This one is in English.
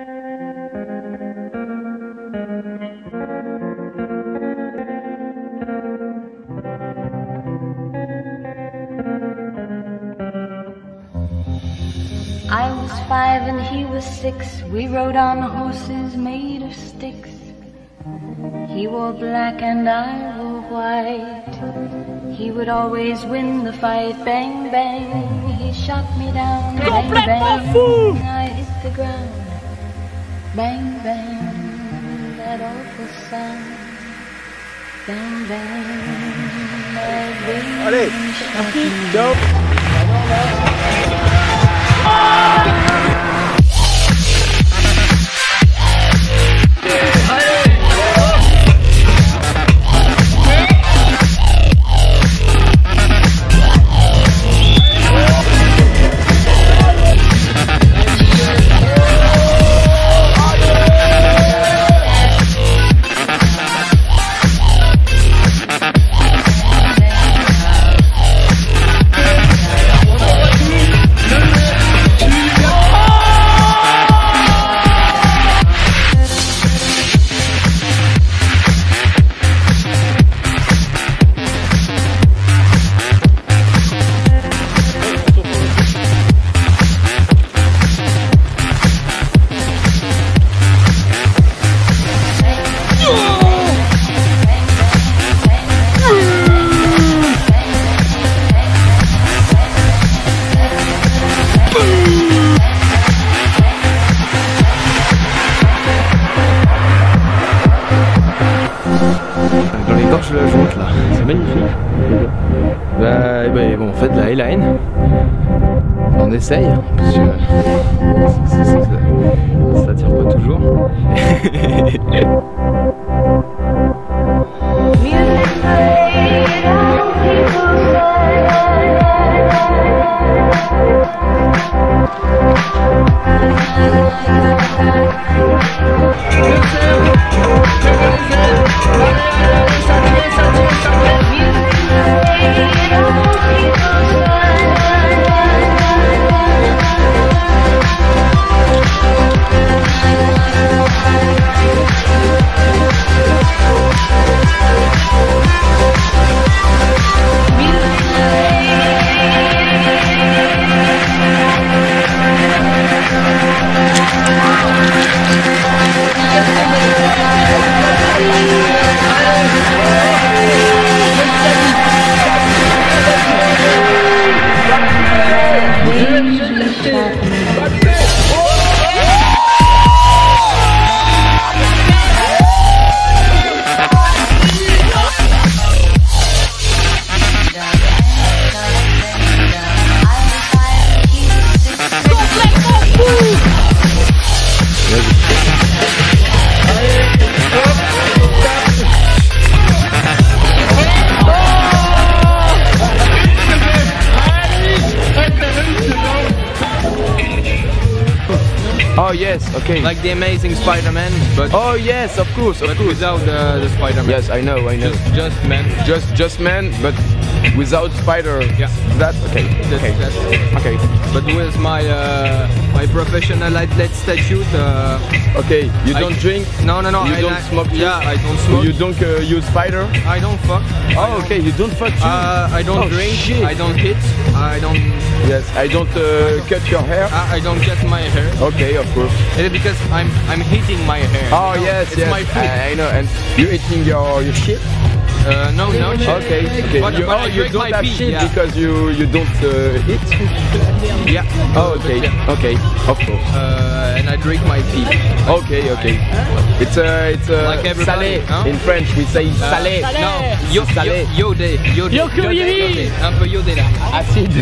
I was five and he was six. We rode on horses made of sticks. He wore black and I wore white. He would always win the fight. Bang, bang. He shot me down. Bang, bang. I hit the ground. Bang, bang. That awful sound. Bang, bang. My baby Allez, shot me ciao dans les gorges de la là, c'est magnifique. Bah, bah, bon, on fait de la highline. On essaye, parce que ça, ça- ça- ça tire pas toujours. Music Oh yes, okay. Like the Amazing Spider-Man, but, oh yes, of course, of but course. without the, the Spider-Man. Yes, I know, I know. Just, just man. Just, just man, but without spider. Yeah. That okay. That's, Okay. that's. Okay. But with my uh, my professional athlete statute, uh, Okay. You don't drink. no, no, no. You I, don't I- smoke. Yeah, I don't smoke. You don't uh, use spider. I don't fuck. Oh, okay. You don't fuck too. Uh, I don't Oh, drink. shit. I don't hit. I don't. yes. I don't uh, cut your hair. I, I don't cut my hair. Okay, of course. It is because I'm I'm hitting my hair. Oh you know? yes, it's yes. my food. I, I know. And you eating your your shit? Uh, no, no. shit. Okay. Okay. But, you, but oh, you don't my have pee, shit yeah. because you you don't uh, eat. Yeah. Oh, okay. Okay. Of course. Uh, and I drink my pee. Okay. Okay. It's uh, it's uh, Like salé. huh? In French, we say Uh, salé. No, yo, Salé. yo, yodé, yodé, Yoko yodé, Yiri. yodé. Un peu yodé là. Acide.